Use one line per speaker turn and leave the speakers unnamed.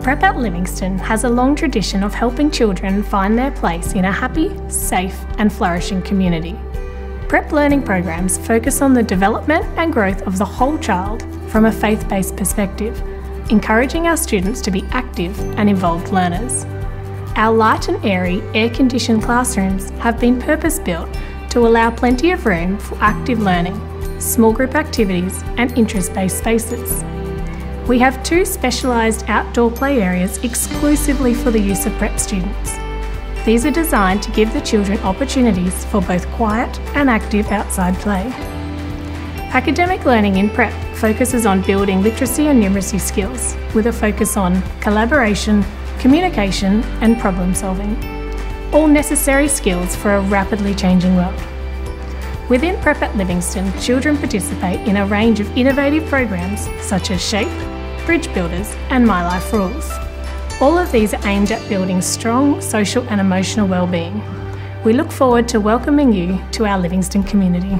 Prep at Livingstone has a long tradition of helping children find their place in a happy, safe, and flourishing community. Prep learning programs focus on the development and growth of the whole child from a faith based perspective, encouraging our students to be active and involved learners. Our light and airy, air conditioned classrooms have been purpose built to allow plenty of room for active learning, small group activities, and interest based spaces. We have two specialised outdoor play areas exclusively for the use of prep students. These are designed to give the children opportunities for both quiet and active outside play. Academic learning in prep focuses on building literacy and numeracy skills with a focus on collaboration, communication and problem solving. All necessary skills for a rapidly changing world. Within Prep at Livingstone, children participate in a range of innovative programs such as SHAPE, Bridge Builders and My Life Rules. All of these are aimed at building strong social and emotional wellbeing. We look forward to welcoming you to our Livingstone community.